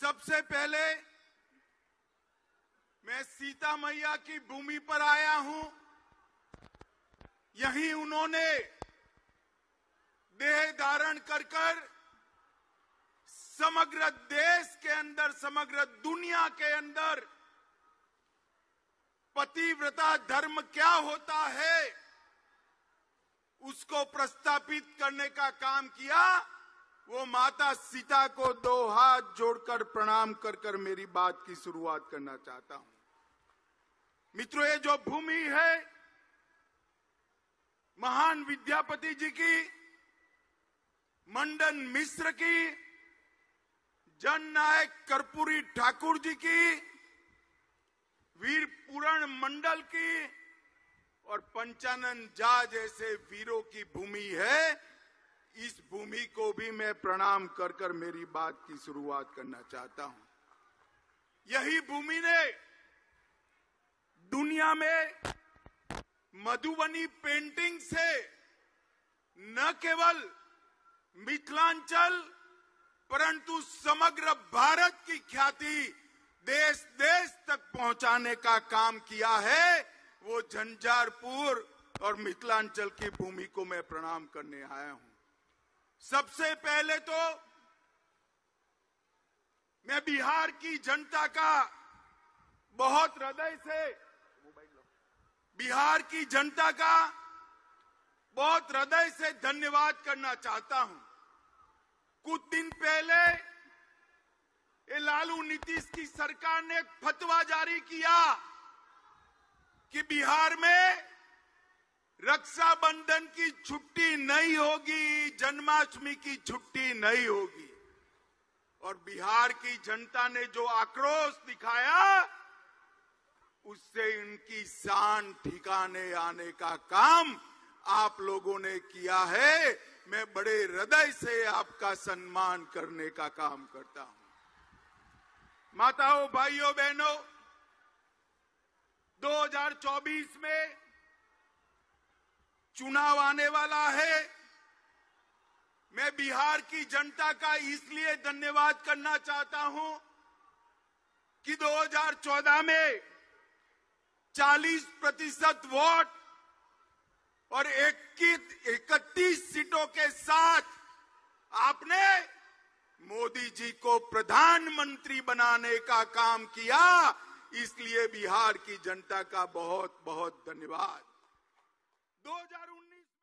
सबसे पहले मैं सीता मैया की भूमि पर आया हूँ। यहीं उन्होंने देह धारण कर कर समग्र देश के अंदर, समग्र दुनिया के अंदर पतिव्रता धर्म क्या होता है, उसको प्रस्तापित करने का काम किया। वो माता सीता को दो हाथ जोड़कर प्रणाम कर कर मेरी बात की शुरुआत करना चाहता हूँ। मित्रों, ये जो भूमि है, महान विद्यापति जी की, मंडन मिश्र की, जन नायक कर्पूरी ठाकुर जी की, वीर पूरण मंडल की और पंचानन झा जैसे वीरों की भूमि है इस भूमि को भी मैं प्रणाम कर कर मेरी बात की शुरुआत करना चाहता हूँ। यही भूमि ने दुनिया में मधुबनी पेंटिंग से न केवल मिथिलांचल, परंतु समग्र भारत की ख्याति देश देश तक पहुँचाने का काम किया है, वो झंझारपुर और मिथिलांचल की भूमि को मैं प्रणाम करने आया हूँ। सबसे पहले तो मैं बिहार की जनता का बहुत हृदय से बिहार की जनता का बहुत हृदय से धन्यवाद करना चाहता हूँ। कुछ दिन पहले ये लालू नीतीश की सरकार ने फतवा जारी किया कि बिहार में रक्षाबंधन की छुट्टी नहीं होगी, जन्माष्टमी की छुट्टी नहीं होगी। और बिहार की जनता ने जो आक्रोश दिखाया, उससे इनकी शान ठिकाने आने का काम आप लोगों ने किया है। मैं बड़े हृदय से आपका सम्मान करने का काम करता हूँ। माताओं, भाइयों, बहनों 2024 में चुनाव आने वाला है। मैं बिहार की जनता का इसलिए धन्यवाद करना चाहता हूँ कि 2014 में 40 प्रतिशत वोट और इकतीस सीटों के साथ आपने मोदी जी को प्रधानमंत्री बनाने का काम किया। इसलिए बिहार की जनता का बहुत बहुत धन्यवाद। 2019